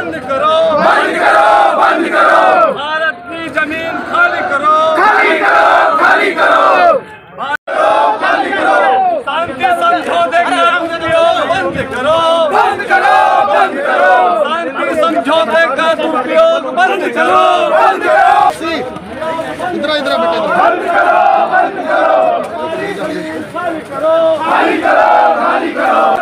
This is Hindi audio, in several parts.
बंद करो। बंद करो बंद करो। भारत की ज़मीन खाली करो। खाली करो खाली करो। शांति समझौते का बंद करो। बंद करो बंद करो। शांति समझौते का दुरुपयोग बंद करो। बंद करो। इधर इधर बेटा बंद करो बंद करो। खाली करो। खाली करो भारत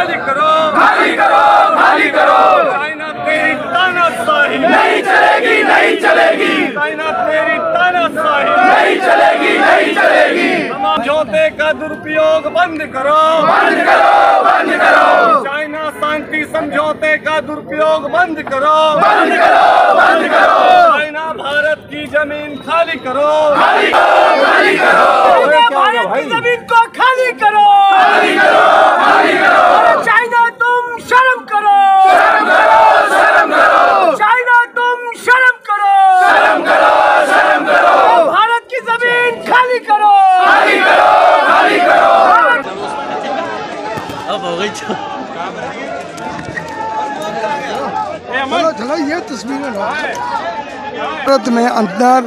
खाली करो। खाली करो खाली करो। चाइना तेरी तानाशाही नहीं चलेगी नहीं चलेगी। चाइना तेरी तानाशाही नहीं चलेगी नहीं चलेगी। समझौते का दुरुपयोग बंद करो। बंद करो बंद करो। चाइना शांति समझौते का दुरुपयोग बंद करो। बंद करो बंद करो। चाइना भारत की ज़मीन खाली करो। खाली करो खाली करो। भारत की ज़मीन को खाली करो। खाली करो खाली करो अरे चाइना तुम शर्म करो शर्म करो शर्म करो चाइना तुम शर्म करो शर्म करो शर्म करो भारत की ज़मीन खाली करो खाली करो खाली करो चलो चलो ये तस्वीरें लो भारत में अंदर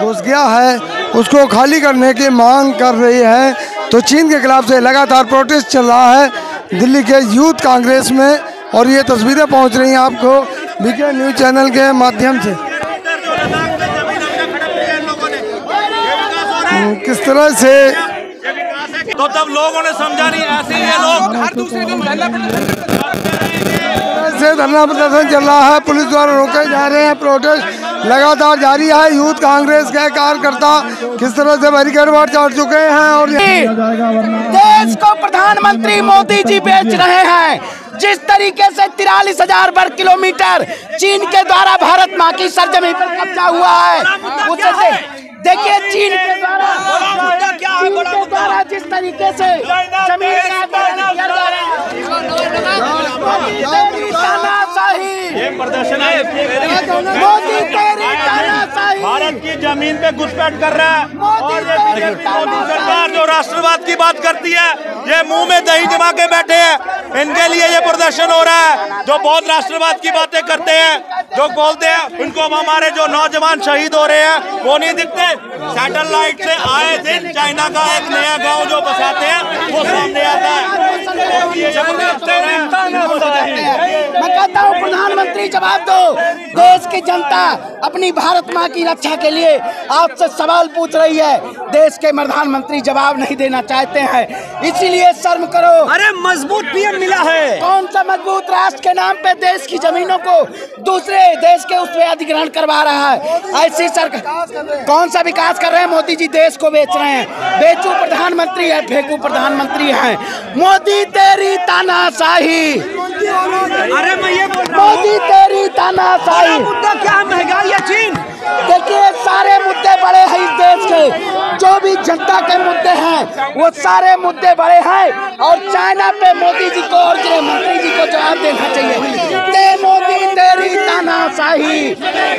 घुस गया है। उसको खाली करने की मांग कर रही है। तो चीन के खिलाफ से लगातार प्रोटेस्ट चल रहा है। दिल्ली के यूथ कांग्रेस में और ये तस्वीरें पहुँच रही हैं आपको बीके न्यूज़ चैनल के माध्यम से। हम्म, किस तरह से तो तब लोगों ने समझा नहीं ऐसे ही लोग से धरना प्रदर्शन चल रहा है। पुलिस द्वारा रोके जा रहे हैं। प्रोटेस्ट लगातार जारी है। यूथ कांग्रेस के कार्यकर्ता किस तरह से बैरिकेड बार चढ़ चुके हैं और देश को प्रधानमंत्री मोदी जी बेच रहे हैं। जिस तरीके से तिरालीस हज़ार वर्ग किलोमीटर चीन के द्वारा भारत माँ की सरजमी पर कब्जा हुआ है उसे दे- देखिए चीन के द्वारा चीन के द्वारा जिस तरीके से ज़मीन प्रदर्शन है। मोदी तेरी तानाशाही भारत की ज़मीन पे घुसपैठ कर रहा है। और ये मोदी सरकार। जो राष्ट्रवाद की बात करती है, ये मुँह में दही जमा के बैठे हैं। इनके लिए ये प्रदर्शन हो रहा है। जो बहुत राष्ट्रवाद की बातें करते हैं, जो बोलते हैं, उनको हमारे जो नौजवान शहीद हो रहे हैं, वो नहीं दिखते। सैटेलाइट से आए दिन चाइना का एक नया गाँव जो बसाते हैं, वो सामने आता है। मैं कहता हूँ, प्रधानमंत्री जवाब दो। देश की जनता अपनी भारत माँ की रक्षा के लिए आपसे सवाल पूछ रही है। देश के प्रधानमंत्री जवाब नहीं देना चाहते हैं। इसीलिए शर्म करो। अरे मज़बूत पीएम मिला है। कौन सा मज़बूत राष्ट्र के नाम पे देश की जमीनों को दूसरे देश के उस पे अधिग्रहण करवा रहा है? ऐसी सरकार कौन सा विकास कर रहे हैं? मोदी जी देश को बेच रहे हैं। बेचू प्रधानमंत्री है फेंकू प्रधानमंत्री है। मोदी तेरी तानाशाही। अरे मैं ये हूँ। मोदी तेरी तानाशाही। मुद्दा क्या महँगाई या चीन? देखिए सारे मुद्दे बड़े हैं इस देश के। जो भी जनता के मुद्दे हैं वो सारे मुद्दे बड़े हैं। और चाइना पे मोदी जी को और गृह मंत्री जी को जवाब देना चाहिए। ते मोदी तेरी तानाशाही।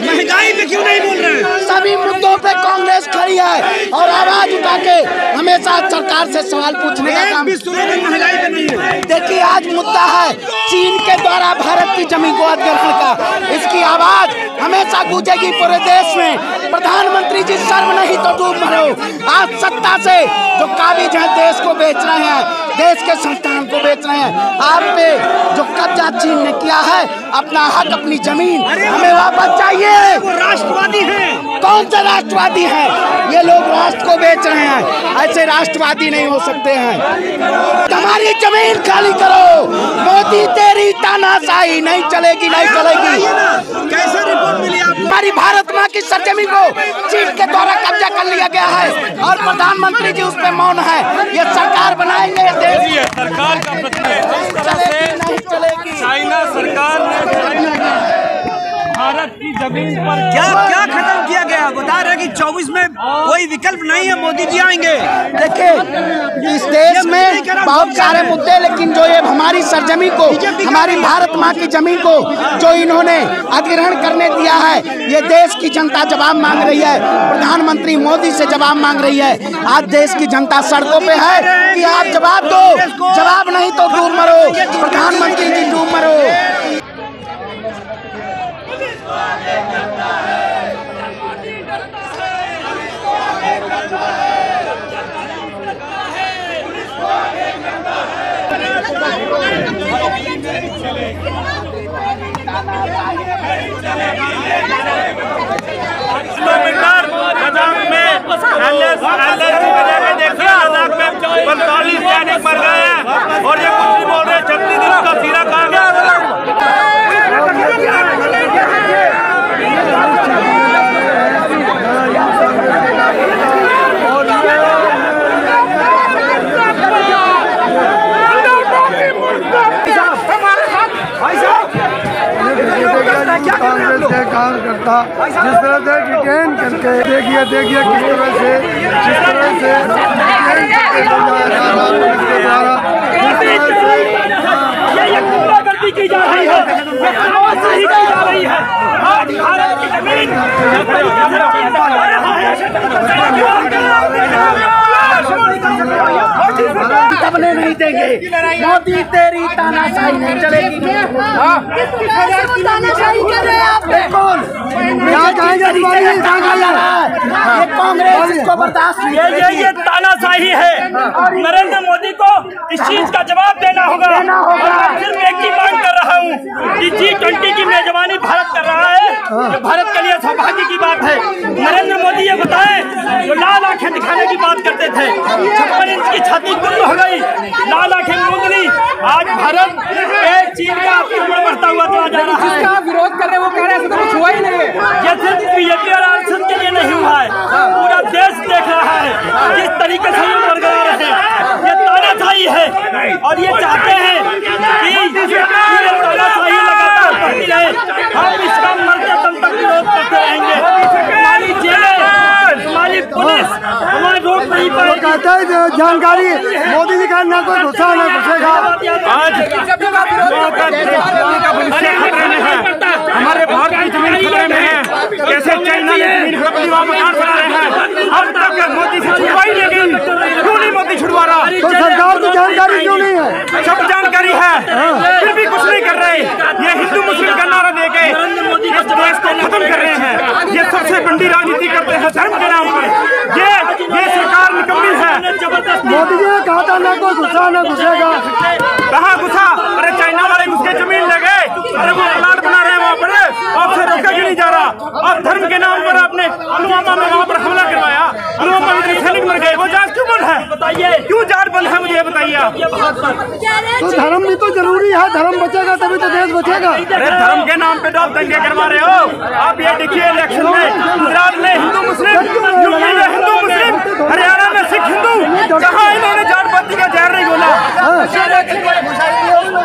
महँगाई पे क्यों नहीं बोल रहे सभी मुद्दों पे कांग्रेस खड़ी है। और आवाज़ उठा के हमेशा सरकार से सवाल पूछने का काम देखिए, आज मुद्दा है चीन के द्वारा भारत की ज़मीन को अधिग्रहण का। इसकी आवाज़ हमेशा गूंजेगी पूरे देश में। प्रधानमंत्री जी, शर्म नहीं तो डूब मरो। आज सत्ता से जो काबिज है, देश को बेच रहे हैं, देश के संस्थान को बेच रहे हैं। आप पे जो कब्जा चीन ने है अपना हक अपनी ज़मीन हमें वापस चाहिए। वो राष्ट्रवादी हैं। कौन से राष्ट्रवादी है? ये लोग राष्ट्र को बेच रहे हैं। ऐसे राष्ट्रवादी नहीं हो सकते हैं। हमारी ज़मीन खाली करो। मोदी तेरी तानाशाही नहीं चलेगी नहीं चलेगी। कैसे रिपोर्ट मिली आपको? हमारी भारत माँ की सरजमी को चीन के द्वारा कब्जा कर लिया गया है और प्रधानमंत्री जी उस पर मौन है। ये सरकार बनाएँगे देश सरकार का प्रश्न जिस तरह से चलेगी नहीं चलेगी। चाइना सरकार ने भारत की ज़मीन पर क्या क्या रहे कि 24 में कोई विकल्प नहीं है मोदी जी आएँगे। देखिए इस देश में बहुत सारे मुद्दे लेकिन जो ये हमारी सरजमी को हमारी भारत माँ की ज़मीन को जो इन्होंने अधिग्रहण करने दिया है ये देश की जनता जवाब मांग रही है। प्रधानमंत्री मोदी से जवाब मांग रही है। आज देश की जनता सड़कों पे है कि आप जवाब दो। जवाब नहीं तो डूब मरो। प्रधानमंत्री जी डूब मरो। किलोमीटर लद्दाख में एलएस एलएस की वजह से देखिए लद्दाख में पैंतालीस सैनिक मर गए और ये कुछ नहीं बोल रहे छत्तीस दिन का सीरा कहा गया कांग्रेस करता जिस तरह से डिटेन करके देखिए देखिए किस तरह से, जिस तरह से डिटेन करके के द्वारा जिस तरह से की है। तानाशाही जा रही है। की देंगे मोदी तेरी तानाशाही नहीं चलेगी। तुम्हारी ये कांग्रेस इसको बर्दाश्त ये ये ये तानाशाही है। नरेंद्र मोदी को इस चीज़ का जवाब देना होगा। सिर्फ़ एक ही मांग कर रहा हूँ कि जी ट्वेंटी की मेजबानी भारत कर रहा है। ये भारत के लिए सौभाग्य की बात है। नरेंद्र मोदी ये बताएँ जो लाल आँखें दिखाने की बात करते थे छप्पन इंच की छाती कुंद हो गई। लाल आँखें गुंदली आज भारत एक चीन का आक्रमण बढ़ता हुआ चला जा रहा है। विरोध कर रहे वो कह रहे हैं तो कुछ हुआ ही नहीं ये सिर्फ़ बीजेपी और आरएसएस के लिए नहीं हुआ है। पूरा देश देख रहा है। किस तरीके से ये बरकरार है ये तानाशाही है और ये चाहते हैं कि ये तानाशाही लगातार बढ़ती रहे हम इसका मरते दम तक विरोध करते रहेंगे हमारी जेलें हमारी पुलिस हमारे रोक नहीं पाएगी कहते हैं जो जानकारी मोदी जी का ना कोई गुस्सा ना घुसेगा आज का भविष्य खतरे में है। हमारे भारत की ज़मीन खतरे में है। कैसे चाइना ने ज़मीन खरीदी वहाँ मकान बना रहे हैं? अब तक मोदी से छुड़वाई नहीं गई। क्यों नहीं मोदी छुड़वा रहा? तो सरकार को जानकारी क्यों नहीं है? सब जानकारी है। फिर भी कुछ नहीं कर रहे। ये हिंदू मुस्लिम का नारा दे के इस देश को खत्म कर रहे हैं। ये सबसे गंदी राजनीति करते हैं धर्म के नाम पर ये ये सरकार निकम्मी है मोदी जी ने कहा था ना कोई गुस्सा ना घुसेगा। कहाँ घुसा। अरे चाइना वाले घुस के ज़मीन ले गए। अरे वो प्लाट बना रहे वहाँ पर। आपसे रोका क्यों नहीं जा रहा? अब धर्म के नाम पर आपने पुलवामा में वहाँ पर हमला करवाया। पुलवामा में सैनिक मर गए वो जाँच क्यों बंद है? बताइए। क्यों जाँच बंद है मुझे बताइए आप। तो धर्म भी तो ज़रूरी है धर्म बचेगा तभी तो देश बचेगा। अरे धर्म के नाम पे तो आप दंगे करवा रहे हो। आप ये देखिए इलेक्शन में गुजरात में हिंदू मुस्लिम यूपी में हिंदू मुस्लिम हरियाणा में सिख हिंदू कहाँ इन्होंने जाट पाती का जहर नहीं बोला?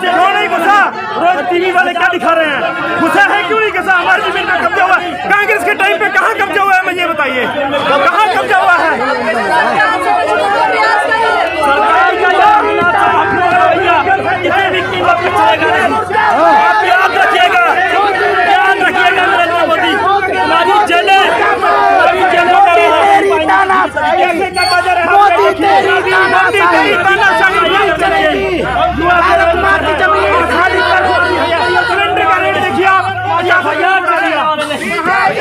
क्यों नहीं घुसा? रोज टीवी वाले क्या दिखा रहे हैं? घुसा है क्यों नहीं घुसा? हमारी ज़मीन में कब्जा हुआ है। कांग्रेस के टाइम पे कहाँ कब्जा हुआ है मुझे ये बताइए। कहाँ कब्जा हुआ है? सरकार का भी कीमत चलेगा नहीं आप याद रखिएगा याद रखिएगा नरेंद्र मोदी हमारी जेलें हमारी जेलों का कैसे कटा जा रहा है मोदी तेरी मोदी तेरी तानाशाही नहीं चलेगी भारत माँ की ज़मीन खाली कर सिलेंडर का रेट देखिए आप पचास हज़ार कर दिया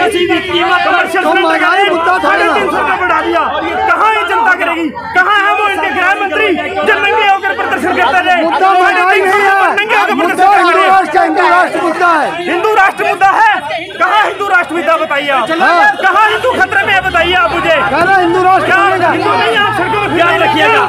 किसी भी कीमत कमर्शियल सिलेंडर का रेट मुद्दा था साढ़े ना। तीन सौ रुपये बढ़ा दिया। कहाँ ये जनता करेगी? कहाँ है वो इनके गृह मंत्री? जो नंगे होकर प्रदर्शन करते रहे है। हिंदू राष्ट्र मुद्दा है। हिंदू राष्ट्र मुद्दा है। कहाँ हिंदू राष्ट्र मुद्दा बताइए आप? हाँ। कहाँ हिंदू खतरे में है बताइए आप मुझे? हिंदू राष्ट्र हिंदू नहीं आप सड़कों में याद रखिएगा।